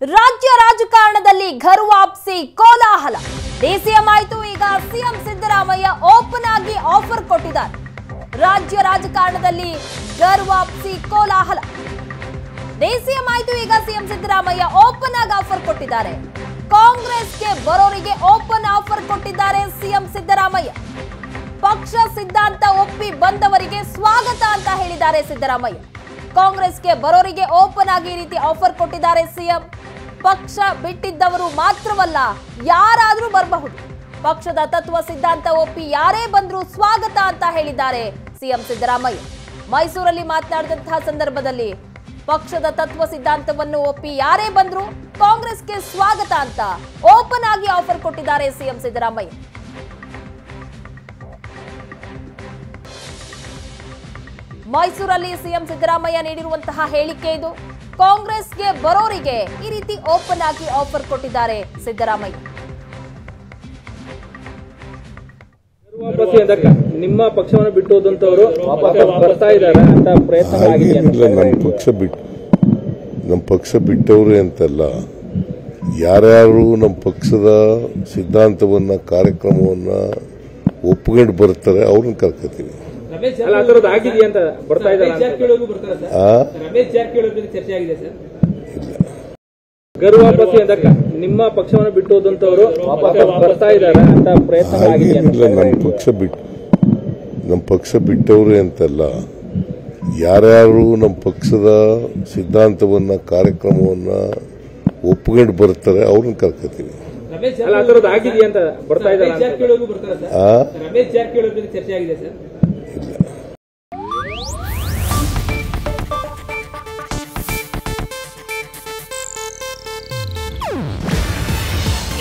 ರಾಜ್ಯ ರಾಜಕಾರಣದಲ್ಲಿ ಘರ್ ವಾಪಸಿ ಕೋಲಾಹಲ. ಡಿಸಿಎಂ ಆಯ್ತು ಈಗ ಸಿಎಂ ಸಿದ್ದರಾಮಯ್ಯ ಓಪನ್ ಆಗಿ ಆಫರ್ ಕೊಟ್ಟಿದ್ದಾರೆ. ರಾಜ್ಯ ರಾಜಕಾರಣದಲ್ಲಿ ಘರ್ ವಾಪಸಿ ಕೋಲಾಹಲ. ಡಿಸಿಎಂ ಆಯ್ತು ಈಗ ಸಿಎಂ ಸಿದ್ದರಾಮಯ್ಯ ಓಪನ್ ಆಗಿ ಆಫರ್ ಕೊಟ್ಟಿದ್ದಾರೆ. ಕಾಂಗ್ರೆಸ್ಗೆ ಬರೋರಿಗೆ ಓಪನ್ ಆಫರ್ ಕೊಟ್ಟಿದ್ದಾರೆ ಸಿಎಂ ಸಿದ್ದರಾಮಯ್ಯ. ಪಕ್ಷ ಸಿದ್ಧಾಂತ ಒಪ್ಪಿ ಬಂದವರಿಗೆ ಸ್ವಾಗತ ಅಂತ ಹೇಳಿದ್ದಾರೆ ಸಿದ್ದರಾಮಯ್ಯ. ಕಾಂಗ್ರೆಸ್ಗೆ ಬರೋರಿಗೆ ಓಪನ್ ಆಗಿ ಈ ರೀತಿ ಆಫರ್ ಕೊಟ್ಟಿದ್ದಾರೆ ಸಿಎಂ. ಪಕ್ಷ ಬಿಟ್ಟಿದ್ದವರು ಮಾತ್ರವಲ್ಲ, ಯಾರಾದರೂ ಬರಬಹುದು. ಪಕ್ಷದ ತತ್ವ ಸಿದ್ಧಾಂತ ಒಪ್ಪಿ ಯಾರೇ ಬಂದರೂ ಸ್ವಾಗತ ಅಂತ ಹೇಳಿದ್ದಾರೆ ಸಿಎಂ ಸಿದ್ದರಾಮಯ್ಯ. ಮೈಸೂರಲ್ಲಿ ಮಾತನಾಡಿದಂತಹ ಸಂದರ್ಭದಲ್ಲಿ ಪಕ್ಷದ ತತ್ವ ಸಿದ್ಧಾಂತವನ್ನು ಒಪ್ಪಿ ಯಾರೇ ಬಂದರೂ ಕಾಂಗ್ರೆಸ್ಗೆ ಸ್ವಾಗತ ಅಂತ ಓಪನ್ ಆಗಿ ಆಫರ್ ಕೊಟ್ಟಿದ್ದಾರೆ ಸಿಎಂ ಸಿದ್ದರಾಮಯ್ಯ. ಮೈಸೂರಲ್ಲಿ ಸಿಎಂ ಸಿದ್ದರಾಮಯ್ಯ ನೀಡಿರುವಂತಹ ಹೇಳಿಕೆ ಇದು. ಕಾಂಗ್ರೆಸ್ಗೆ ಬರೋರಿಗೆ ಈ ರೀತಿ ಓಪನ್ ಆಗಿ ಆಫರ್ ಕೊಟ್ಟಿದ್ದಾರೆ ಸಿದ್ದರಾಮಯ್ಯ. ನಿಮ್ಮ ಪಕ್ಷವನ್ನು ಬಿಟ್ಟು ಹೋದಂತವರು ಬರ್ತಾ ಇದ್ದಾರೆ ಅಂತ ಪ್ರಯತ್ನ ಪಕ್ಷ ಬಿಟ್ಟು ನಮ್ಮ ಪಕ್ಷ ಬಿಟ್ಟವ್ರೆ ಅಂತಲ್ಲ. ಯಾರ್ಯಾರು ನಮ್ಮ ಪಕ್ಷದ ಸಿದ್ಧಾಂತವನ್ನ ಕಾರ್ಯಕ್ರಮವನ್ನ ಒಪ್ಕೊಂಡು ಬರ್ತಾರೆ ಅವ್ರನ್ನ ಕರ್ಕೋತೀವಿ. ಅಲ್ಲ ಆ ಥರದ್ದು ಆಗಿದೆಯಾ ಅಂತ ಬರ್ತಾ ಇದ್ದಾರೆ ರಮೇಶ್ ಜಾರಕಿಹೊಳಿ ಜೊತೆ ಚರ್ಚೆ ಆಗಿದೆ ಸರ್. ಇಲ್ಲ ಗರ್ ವಾಪಸ್ಸಿ ನಿಮ್ಮ ಪಕ್ಷವನ್ನು ಬಿಟ್ಟು ಹೋದಂತವರು ಬರ್ತಾ ಇದ್ದಾರೆ ಅಂತ ಪ್ರಯತ್ನ ನಮ್ಮ ಪಕ್ಷ ಬಿಟ್ಟು ನಮ್ಮ ಪಕ್ಷ ಬಿಟ್ಟವ್ರೆ ಅಂತಲ್ಲ ಯಾರ್ಯಾರು ನಮ್ಮ ಪಕ್ಷದ ಸಿದ್ಧಾಂತವನ್ನ ಕಾರ್ಯಕ್ರಮವನ್ನ ಒಪ್ಕೊಂಡು ಬರ್ತಾರೆ ಅವ್ರನ್ನ ಕರ್ಕೋತೀವಿ. ಅಲ್ಲ ಆ ಆಗಿದೆಯಾ ಅಂತ ಬರ್ತಾ ಇದ್ದಾರೆ ರಮೇಶ್. ಜಾರಕಿಹೊಳಿ ಚರ್ಚೆ ಆಗಿದೆ ಸರ್.